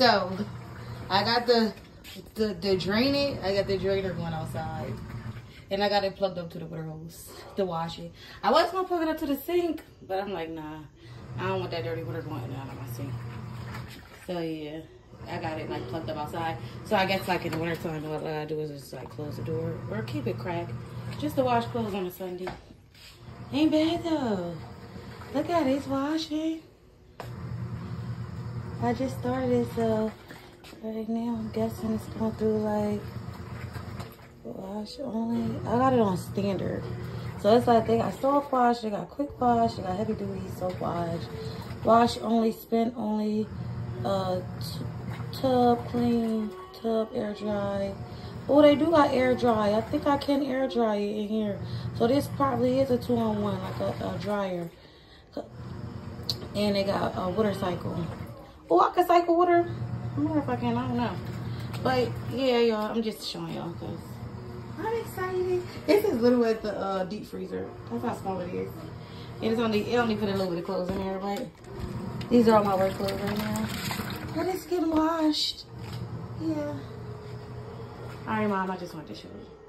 stove. I got the the the drain. I got the drainer going outside. And I got it plugged up to the water hose to wash it. I was gonna plug it up to the sink, but I'm like, nah. I don't want that dirty water going out of my sink. So yeah, I got it like plugged up outside. So I guess like in the wintertime, what I do is just like close the door or keep it cracked. Just to wash clothes on a Sunday. Ain't bad though. Look at it, it's washing. I just started it, so right now I'm guessing it's going through like wash only. I got it on standard. So it's like they got soft wash, they got quick wash, they got heavy duty soap wash, wash only, spin only, uh, tub clean, tub air dry. Oh, they do got air dry. I think I can air dry it in here. So this probably is a two-on-one, like a, a dryer. And they got a water cycle. Oh, I can cycle water. I wonder if I can. I don't know. But yeah, y'all, I'm just showing y'all because I'm excited. It's as little as the uh, deep freezer. That's how small it is. And it's only, it only put a little bit of clothes in here, but these are all my work clothes right now. But it's getting washed. Yeah. All right, Mom, I just wanted to show you.